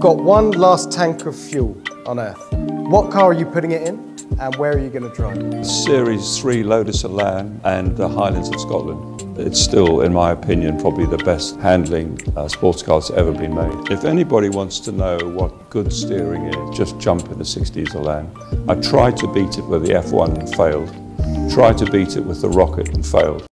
Got one last tank of fuel on Earth. What car are you putting it in and where are you going to drive? Series 3 Lotus Elan and the Highlands of Scotland. It's still, in my opinion, probably the best handling uh, sports car that's ever been made. If anybody wants to know what good steering is, just jump in the 60s Elan. I tried to beat it with the F1 and failed. Tried to beat it with the Rocket and failed.